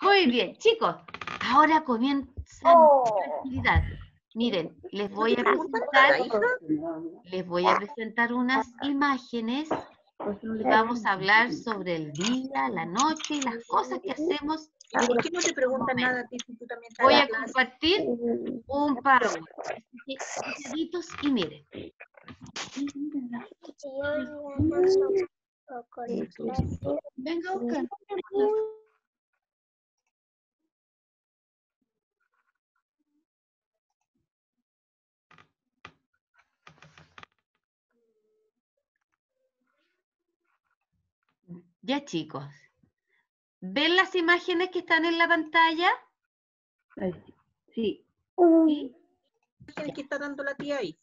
Muy bien, chicos. Ahora comienza la actividad. Miren, les voy a presentar, les voy a presentar unas imágenes y vamos a hablar sobre el día, la noche y las cosas que hacemos. ¿Y por qué no te preguntan nada a ti si tú también estás Voy a compartir un PowerPoint. Así que, deditos y miren. Venga, Oscar. Ya chicos, ¿ven las imágenes que están en la pantalla? Sí. ¿Sí? ¿Qué que está dando la tía ahí?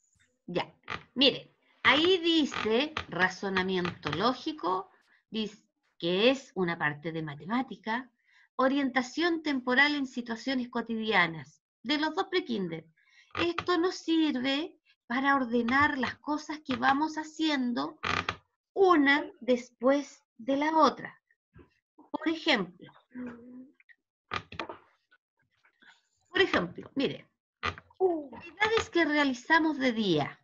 Ya, miren, ahí dice razonamiento lógico, dice que es una parte de matemática, orientación temporal en situaciones cotidianas, de los dos prekinder. Esto nos sirve para ordenar las cosas que vamos haciendo una después de la otra. Por ejemplo, por ejemplo, miren, actividades que realizamos de día.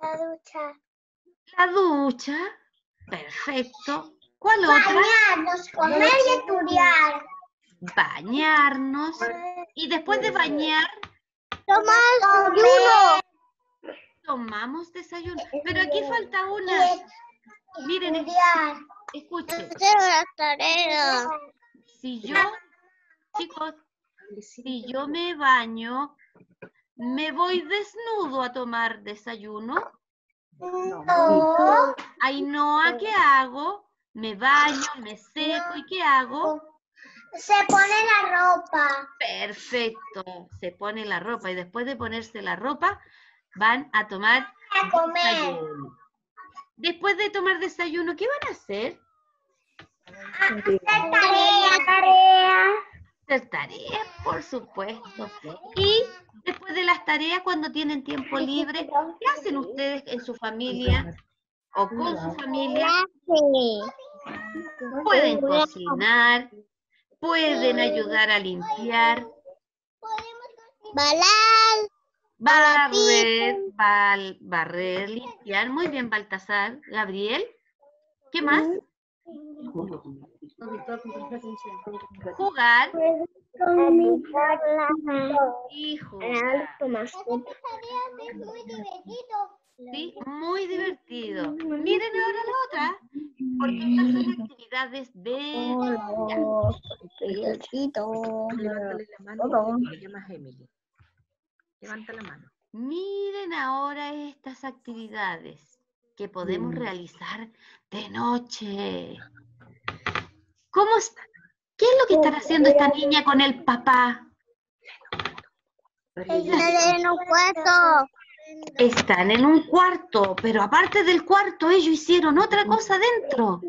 La ducha. La ducha, perfecto. ¿Cuál otra? Bañarnos, comer y estudiar. Bañarnos. Y después de bañar, Tomar desayuno. tomamos desayuno. Pero aquí falta una. Miren, Estudiar. escuchen. Hacer. Si yo, chicos, si yo me baño, ¿me voy desnudo a tomar desayuno? No. Ainhoa, ¿qué hago? Me baño, me seco, ¿y qué hago? Se pone la ropa. Perfecto, se pone la ropa y después de ponerse la ropa van a tomar A comer. desayuno. Después de tomar desayuno, ¿qué van a hacer? Hacer tarea. Tarea. Hacer tareas, por supuesto. Y después de las tareas, cuando tienen tiempo libre, ¿qué hacen ustedes en su familia o con su familia? Pueden cocinar, pueden ayudar a limpiar, Balar. Barrer, bal- barrer, limpiar. Muy bien, Baltasar. Gabriel, ¿qué más? Jugar y jugar. Sí, muy divertido. Miren ahora la otra, porque estas son actividades de... Levántale la mano y te llamas Emily. Levanta la mano. Miren ahora estas actividades que podemos realizar de noche. ¿Cómo es- ¿Qué es lo que estará haciendo esta niña con el papá? en un cuarto. Están en un cuarto, pero aparte del cuarto ellos hicieron otra cosa dentro.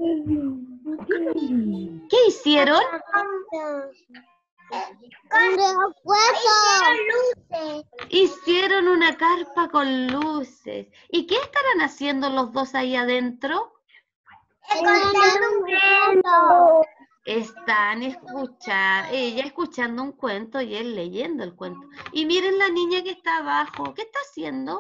¿Qué hicieron? Con luces. Hicieron una carpa con luces. ¿Y qué estarán haciendo los dos ahí adentro? Contando un cuento. Están escuchando, ella escuchando un cuento y él leyendo el cuento. Y miren la niña que está abajo. ¿Qué está haciendo?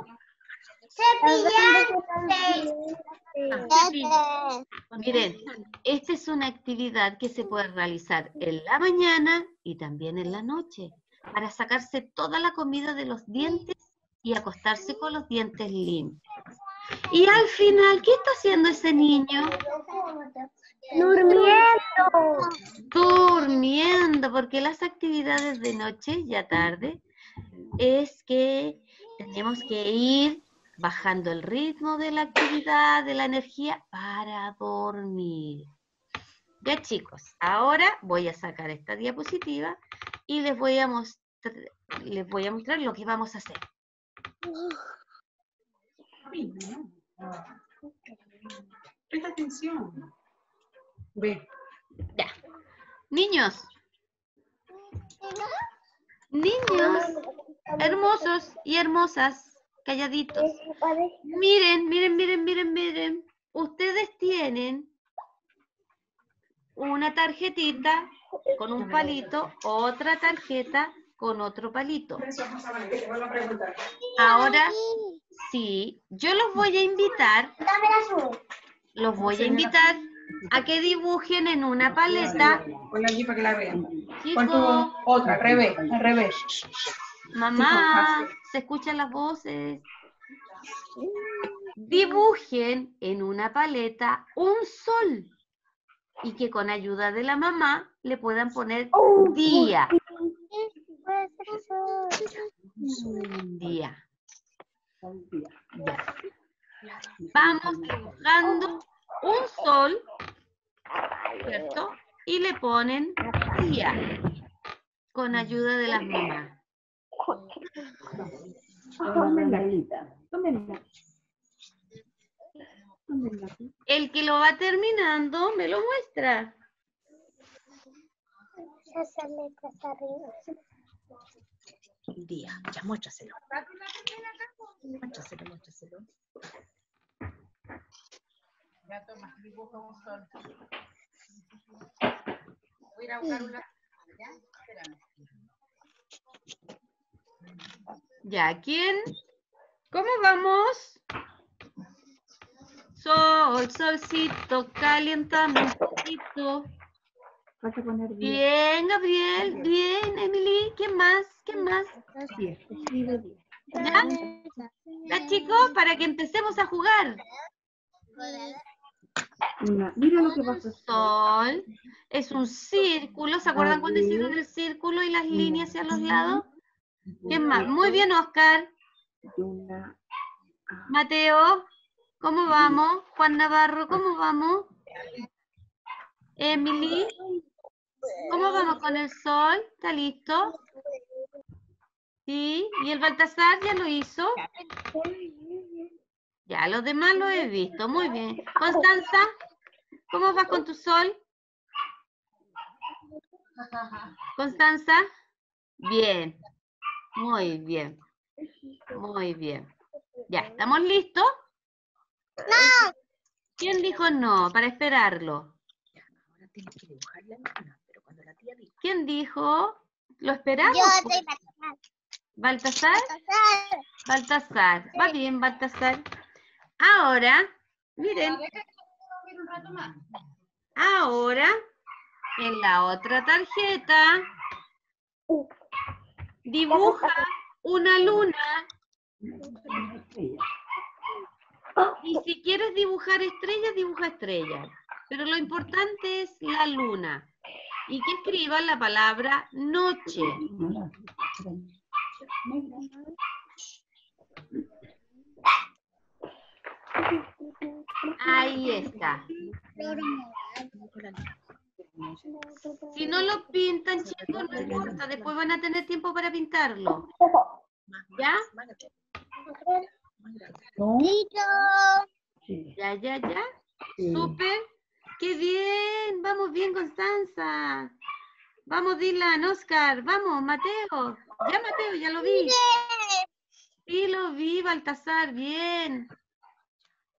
Miren, esta es una actividad que se puede realizar en la mañana y también en la noche para sacarse toda la comida de los dientes y acostarse con los dientes limpios. Y al final, ¿qué está haciendo ese niño? Durmiendo. Durmiendo, porque las actividades de noche, ya tarde, es que tenemos que ir bajando el ritmo de la actividad, de la energía, para dormir. Ya chicos, ahora voy a sacar esta diapositiva y les voy a mostrar, les voy a mostrar lo que vamos a hacer. Presta atención. Ve. Ya. Niños. Niños. Hermosos y hermosas. Calladitos. Miren, miren, miren, miren, miren. Ustedes tienen una tarjetita con un palito, otra tarjeta con otro palito. Ahora sí, yo los voy a invitar, los voy a invitar a que dibujen en una paleta. Ponla allí para que la vean. Otra, al revés, al revés. Mamá, se escuchan las voces. Dibujen en una paleta un sol y que con ayuda de la mamá le puedan poner día. Azul. Día. Ya. Vamos dibujando un sol, ¿cierto? Y le ponen día con ayuda de las mamás. El que lo va terminando me lo muestra. Esa letra está arriba. Día, ya muéstraselo. Muéstraselo, muéstraselo. Ya toma, dibuja un sol. Voy a ir a buscar una. ¿Ya? Espérame. Ya, ¿quién? ¿Cómo vamos? Sol, solcito, calientame un poquito. Bien, Gabriel, bien, Emily, ¿quién más? ¿Quién más? ¿Ya? ¿Ya, chicos? Para que empecemos a jugar. Mira lo que pasa. Sol es un círculo, ¿se acuerdan cuando hicieron el círculo y las líneas hacia los lados? ¿Quién más? Muy bien, Oscar. Mateo, ¿cómo vamos? Juan Navarro, ¿cómo vamos? Emily, ¿cómo vamos con el sol? ¿Está listo? Sí, y el Baltasar ya lo hizo. Ya, los demás lo he visto, muy bien. Constanza, ¿cómo vas con tu sol? Constanza, bien, muy bien, muy bien. Ya, ¿estamos listos? No. ¿Quién dijo no? Para esperarlo. Ahora tienes que dibujar la luna, pero cuando la tía diga, ¿Quién dijo? ¿Lo esperamos? Yo soy Baltasar. ¿Baltasar? Baltasar. Va bien, Baltasar. Ahora, miren, ahora, en la otra tarjeta, dibuja una luna. Y si quieres dibujar estrellas, dibuja estrellas. Pero lo importante es la luna. Y que escriban la palabra noche. Ahí está. Si no lo pintan, chicos, no importa. Después van a tener tiempo para pintarlo. ¿Ya? Listo. Ya, ya, ya. Súper. ¡Qué bien! Vamos bien, Constanza. Vamos, Dylan, Oscar. Vamos, Mateo. Ya, Mateo, ya lo vi. Sí, lo vi, Baltasar. Bien.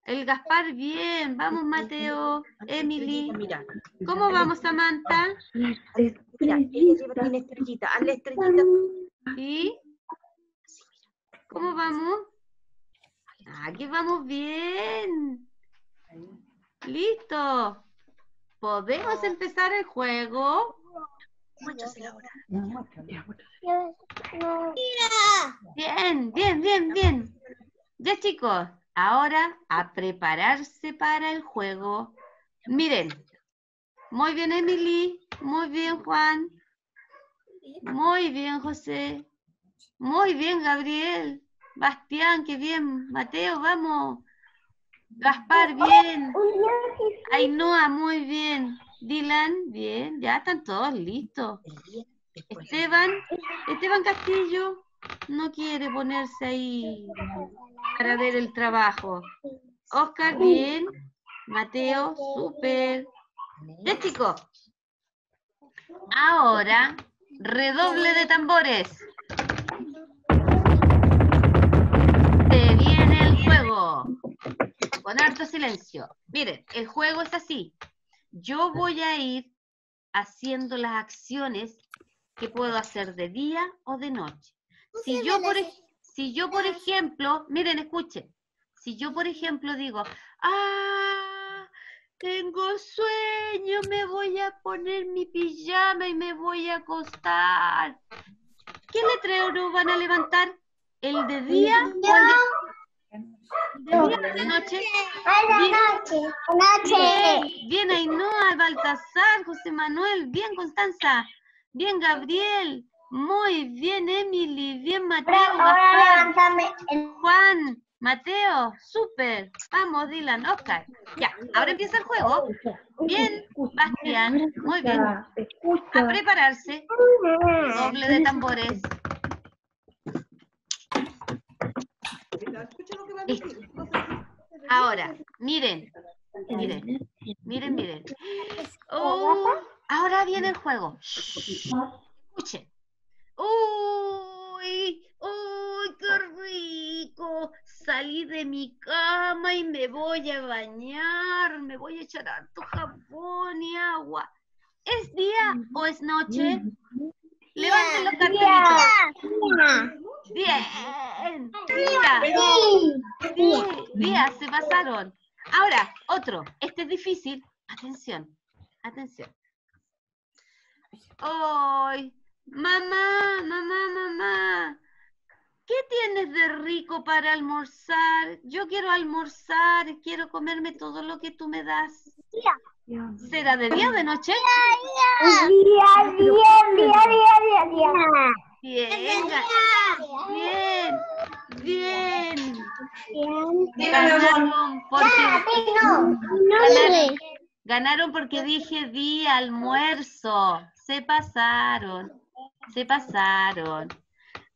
El Gaspar, bien. Vamos, Mateo. Emily. Mira, ¿Cómo vamos, Samantha? mira, tiene estrellita, hazle estrellita. ¿Sí? ¿Cómo vamos? Aquí vamos bien. Listo. ¿Podemos empezar el juego? No. Bien, bien, bien, bien. Ya chicos, ahora a prepararse para el juego. Miren. Muy bien, Emily. Muy bien, Juan. Muy bien, José. Muy bien, Gabriel. Bastián, qué bien. Mateo, vamos. Gaspar, bien. Ainhoa, muy bien. Dylan, bien. Ya están todos listos. Esteban, Esteban Castillo no quiere ponerse ahí para ver el trabajo. Oscar, bien. Mateo, súper. Ya chicos. Ahora, redoble de tambores. Se viene el juego. Con harto silencio. Miren, el juego es así. Yo voy a ir haciendo las acciones que puedo hacer de día o de noche. Si yo, por, si yo, por ejemplo, miren, escuchen, si yo, por ejemplo, digo, ah, tengo sueño, me voy a poner mi pijama y me voy a acostar. ¿Qué letrero van a levantar? ¿El de día o el de, de día o de noche? Bien. noche. Noche. Bien, bien Ainhoa, Baltasar, José Manuel, bien Constanza, bien Gabriel, muy bien Emily, bien Mateo, Ahora el Juan, Mateo, súper, vamos Dylan, Oscar. Ya, ahora empieza el juego. Bien, Bastián, muy bien. A prepararse, doble de tambores. Listo. Ahora, miren, miren, miren, miren. Oh, ahora viene el juego. Escuchen. Uy, uy, qué rico. Salí de mi cama y me voy a bañar. Me voy a echar harto jabón y agua. ¿Es día o es noche? Levanten los cartelitos. Bien. Día. Sí, día, se pasaron. Ahora, otro. Este es difícil. Atención, atención. ¡Ay! Mamá, mamá, mamá. ¿Qué tienes de rico para almorzar? Yo quiero almorzar, quiero comerme todo lo que tú me das. ¿Será de día o de noche? Día, día, día, día, día, Bien, ga- bien, bien. Dígame, amor. Ganaron porque, No, ganaron, ganaron porque dije día, almuerzo. Se pasaron, se pasaron.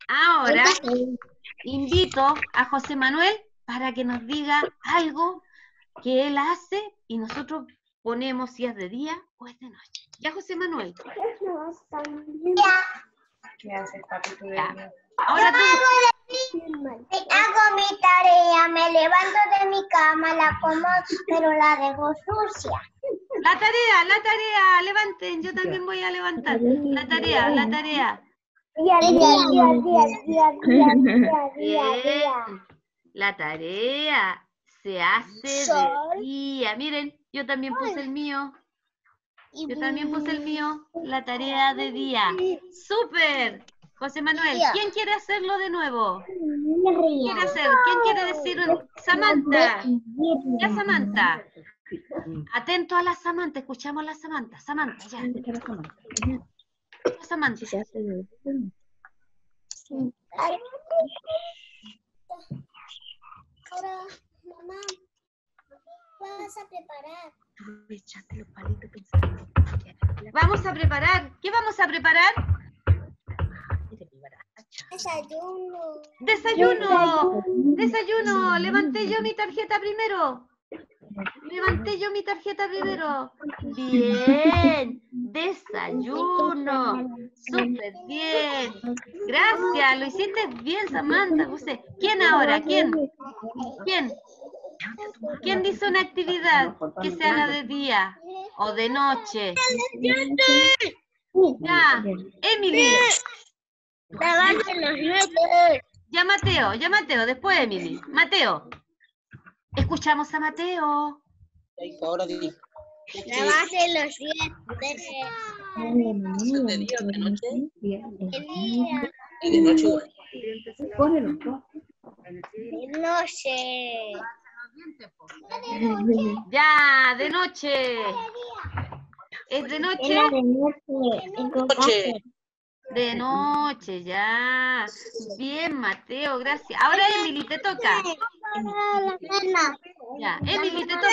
Ahora invito a José Manuel para que nos diga algo que él hace y nosotros ponemos si es de día o es de noche. Ya, José Manuel. ¿Qué haces, papi? Tú? Ahora tú, Hago mi tarea, me levanto de mi cama, la como, pero la dejo sucia. La tarea, la tarea, levanten, yo también voy a levantar. La tarea, la tarea. Día, día, día, día, día. la tarea se hace de día. Miren, yo también puse el mío. Yo también puse el mío, la tarea de día. ¡Súper! José Manuel. ¿quién quiere hacerlo de nuevo? ¿Quién quiere hacer? ¿Quién quiere decir? Samantha. Ya, Samantha. Atento a la Samantha. Escuchamos a la Samantha. Samantha, ya. Samantha. Ahora, mamá, vas a preparar. Vamos a preparar. ¿Qué vamos a preparar? Desayuno. Desayuno. Desayuno. Levanté yo mi tarjeta primero. Levanté yo mi tarjeta primero. Bien. Desayuno. Súper bien. Gracias. Lo hiciste bien, Samantha. José. ¿Quién ahora? ¿Quién? ¿Quién? ¿Quién dice una actividad que se haga de día o de noche? Ya. Emily. Lavarse los dientes. Ya Mateo, ya Mateo, después de Mili. Mateo. Escuchamos a Mateo. Ahora dijo. Lavarse los dientes. ¿Te digo de noche? De noche. Pónelo. De noche. Ya, de noche. Es de noche. Es de noche. De noche, ya. Bien, Mateo, gracias. Ahora Emily, te toca. Ya, Emily, te toca.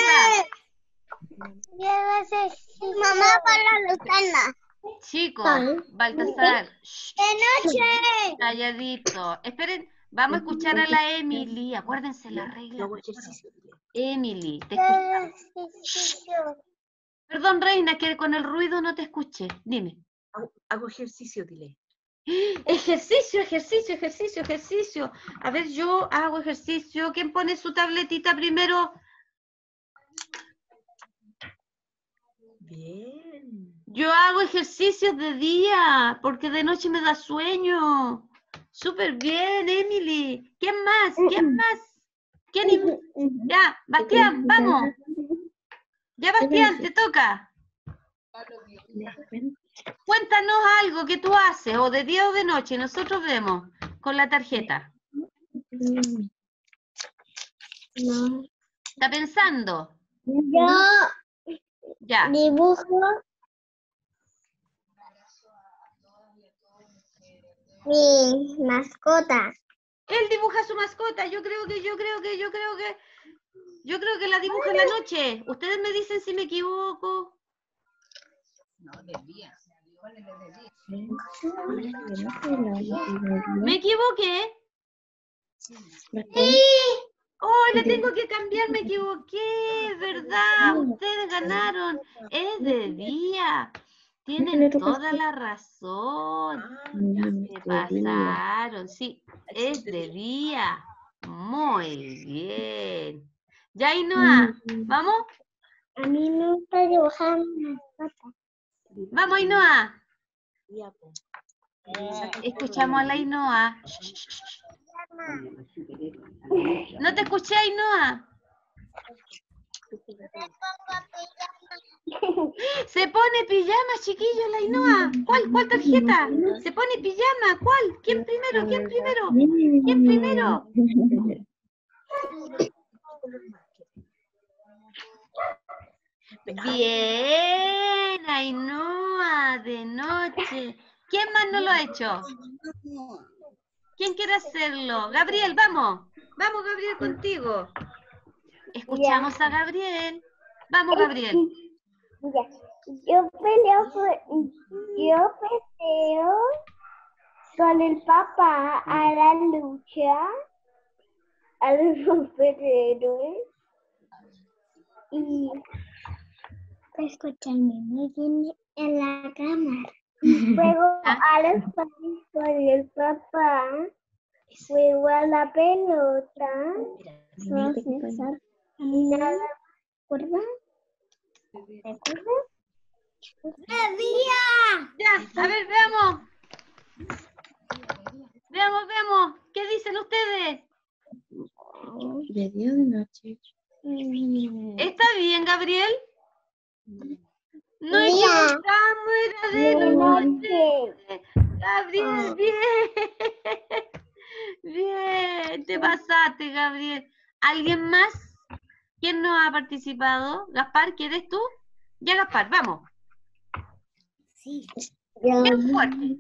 Mamá para la Lucana. Chicos, Baltasar, De noche. calladito. Esperen, vamos a escuchar a la Emily. Acuérdense la regla. Emily, te escuchamos. Perdón, Reina, que con el ruido no te escuché. Dime. Hago, hago ejercicio, dile. Ejercicio, ejercicio, ejercicio, ejercicio. A ver, yo hago ejercicio. ¿Quién pone su tabletita primero? Bien. Yo hago ejercicios de día porque de noche me da sueño. Súper bien, Emily. ¿Quién más? ¿Quién más? ¿Quién? im- Ya, Bastián, vamos. Ya, Bastián, te toca. Cuéntanos algo que tú haces, o de día o de noche, nosotros vemos con la tarjeta. No. ¿Está pensando? Yo Ya. dibujo mi mascota. Él dibuja su mascota. Yo creo que, yo creo que, yo creo que, yo creo que la dibuja en la noche. Ustedes me dicen si me equivoco. No, de día. ¿Me equivoqué? Oh, le tengo que cambiar, me equivoqué, ¿verdad? Ustedes ganaron. Es de día. Tienen toda la razón. Se pasaron, sí, es de día. Muy bien. Ya, Ainhoa, ¿vamos? A mí me gusta dibujar. Vamos, Ainhoa. Ya, po. Escuchamos a la Ainhoa. No te escuché, Ainhoa. Se pone pijama, chiquillo, la Ainhoa. ¿Cuál, cuál tarjeta? Se pone pijama. ¿Cuál? ¿Quién primero? ¿Quién primero? ¿Quién primero? Bien, Ainhoa, de noche. ¿Quién más no lo ha hecho? ¿Quién quiere hacerlo? Gabriel, vamos. Vamos, Gabriel, contigo. Escuchamos a Gabriel. Vamos, Gabriel. Yo peleo, yo peleo con el papá a la lucha, a los superhéroes y escucharme muy bien en la cámara. Juego a los padres con el papá, juego a la pelota, no sé, sal- nada, ¿recuerdas? ¿Recuerdas? Ya, a ver, veamos. Veamos, veamos. ¿Qué dicen ustedes? De día o de noche. ¿Está bien, Gabriel? No equivocamos, era de noche. Gabriel, bien. Bien, te pasaste, Gabriel. ¿Alguien más? ¿Quién no ha participado? Gaspar, ¿quieres tú? Ya, Gaspar, vamos. Sí. Yo, Bien fuerte.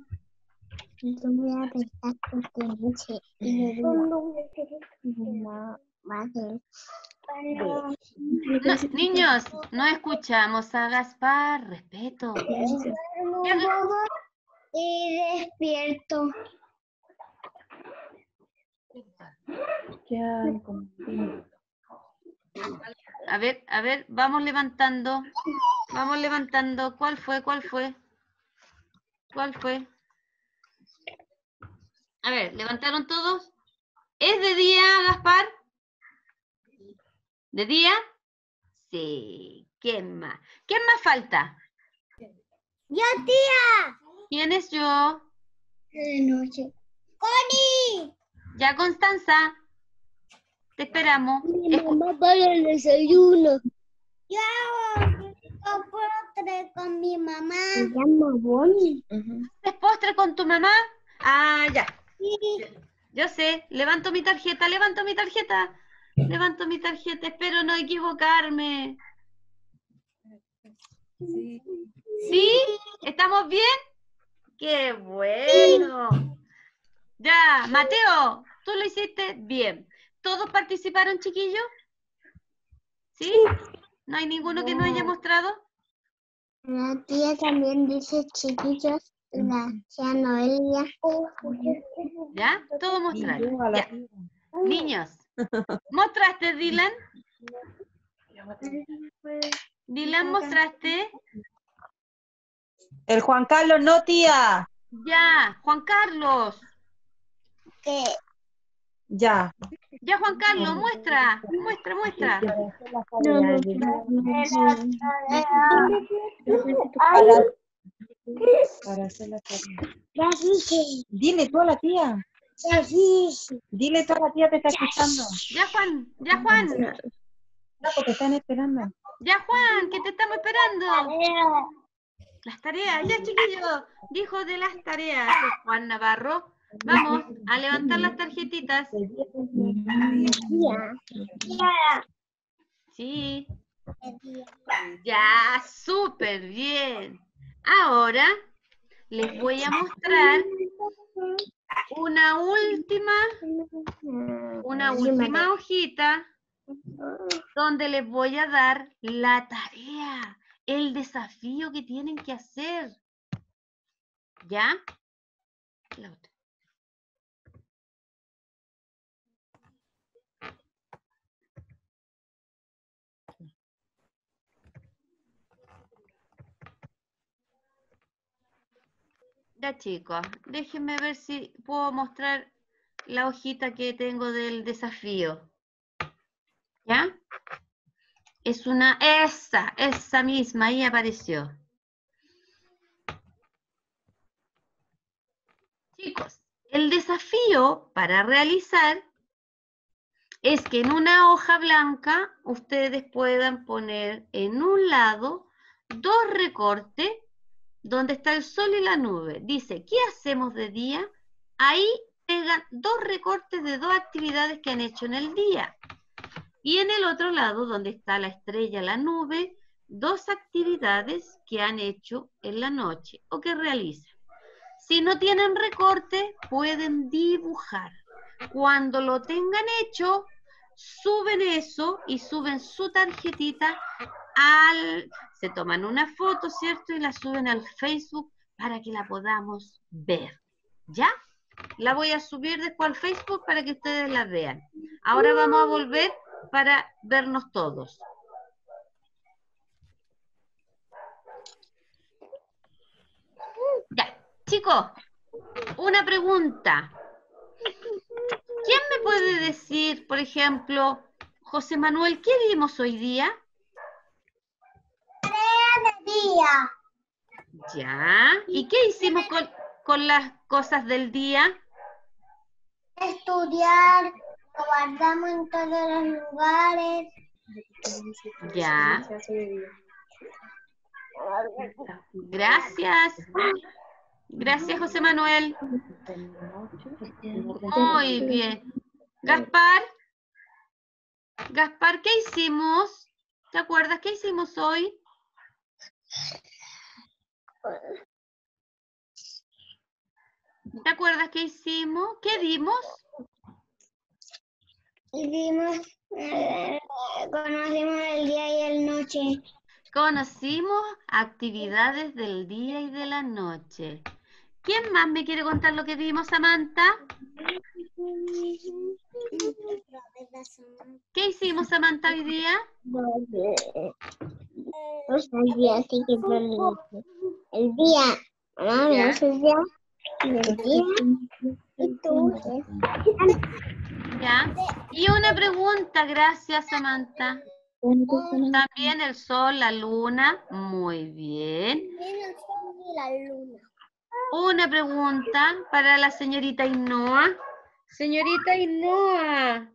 yo voy a pensar porque noche y me digo, no, va a ser. No, niños, no escuchamos a Gaspar. Respeto. Y despierto. A ver, a ver, vamos levantando. Vamos levantando. ¿Cuál fue? ¿Cuál fue? ¿Cuál fue? A ver, ¿levantaron todos? ¿Es de día, Gaspar? ¿De día? Sí. ¿Quién más? ¿Quién más falta? ¡Yo, tía! ¿Quién es yo? De noche. ¡Connie! Ya, Constanza. Te esperamos. Mi Escu- mamá para el desayuno. Yo hago postre con mi mamá. Se llama Bonnie. ¿Haces postre con tu mamá? Ah, ya. Yo sé. Levanto mi tarjeta, levanto mi tarjeta. Levanto mi tarjeta, espero no equivocarme. ¿Sí? ¿Estamos bien? ¡Qué bueno! Ya, Mateo, tú lo hiciste bien. ¿Todos participaron, chiquillos? ¿Sí? ¿No hay ninguno que no haya mostrado? La tía también dice chiquillos. La tía Noelia. ¿Ya? Todos mostraron. Ya. Niños, ¿mostraste, Dylan? Dylan, ¿mostraste? El Juan Carlos no, tía. Ya, Juan Carlos. Que Ya. Ya, Juan Carlos, muestra, muestra, muestra. Para hacer la tarea. Dile tú a la tía. Dile tú a la tía, te está escuchando. Ya, Juan, ya, Juan, No, porque están esperando. ya, Juan, que te estamos esperando. Las tareas, ya, chiquillos, dijo de las tareas, Juan Navarro. Vamos a levantar las tarjetitas. Sí. Ya, súper bien. Ahora les voy a mostrar una última, una última hojita donde les voy a dar la tarea, el desafío que tienen que hacer. ¿Ya? La otra. Ya chicos, déjenme ver si puedo mostrar la hojita que tengo del desafío. ¿Ya? Es una, esa, esa misma, ahí apareció. Chicos, el desafío para realizar es que en una hoja blanca ustedes puedan poner en un lado dos recortes donde está el sol y la nube. Dice, ¿qué hacemos de día? Ahí pegan dos recortes de dos actividades que han hecho en el día. Y en el otro lado, donde está la estrella, la nube, dos actividades que han hecho en la noche o que realizan. Si no tienen recorte, pueden dibujar. Cuando lo tengan hecho, suben eso y suben su tarjetita se toman una foto, ¿cierto? Y la suben al Facebook para que la podamos ver. ¿Ya? La voy a subir después al Facebook para que ustedes la vean. Ahora vamos a volver para vernos todos. Ya, chicos, una pregunta. ¿Quién me puede decir, por ejemplo, José Manuel, qué vimos hoy día? Día. Ya. ¿Y qué hicimos con, con las cosas del día? Estudiar, lo guardamos en todos los lugares. Ya. Gracias. Gracias, José Manuel. Muy bien. Gaspar. Gaspar, ¿qué hicimos? ¿Te acuerdas qué hicimos hoy? ¿Te acuerdas qué hicimos? ¿Qué dimos? Y vimos, eh, conocimos el día y el noche. Conocimos actividades del día y de la noche. ¿Quién más me quiere contar lo que vimos, Samantha? ¿Qué hicimos, Samantha, hoy día? Pues el día sí que el día, mamá, es el día. y El día. Y tú. ¿Ya? Y una pregunta, gracias, Samantha. También el sol, la luna. Muy bien. El sol y la luna. Una pregunta para la señorita Inoa. Señorita Inoa,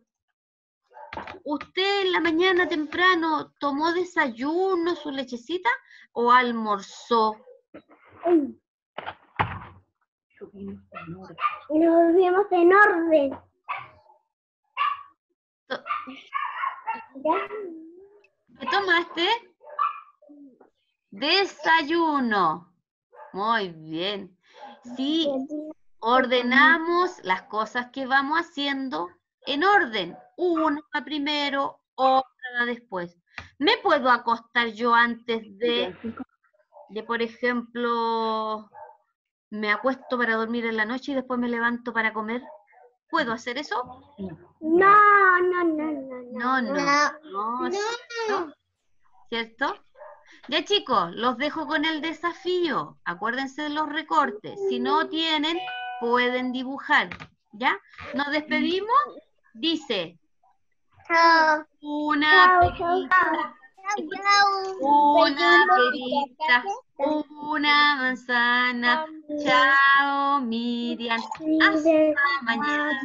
¿usted en la mañana temprano tomó desayuno, su lechecita o almorzó? Y nos vimos en orden. ¿Qué tomaste? Desayuno. Muy bien. Sí, ordenamos las cosas que vamos haciendo en orden. Una primero, otra después. ¿Me puedo acostar yo antes de, de, por ejemplo, me acuesto para dormir en la noche y después me levanto para comer? ¿Puedo hacer eso? No, no, no, no. No, no. No. no. ¿Cierto? Ya chicos, los dejo con el desafío. Acuérdense de los recortes. Si no tienen, pueden dibujar. ¿Ya? Nos despedimos. Dice, una chao. una perita, una manzana. Chao, Miriam. Hasta mañana.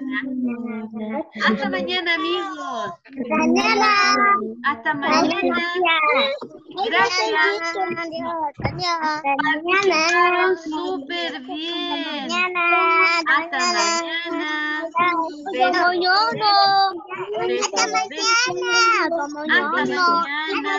Hasta mañana, amigos. Mañana. Hasta mañana. Gracias. Participaron súper bien. Hasta mañana. Como yo no. Besos, besos. Como yo Hasta no. mañana.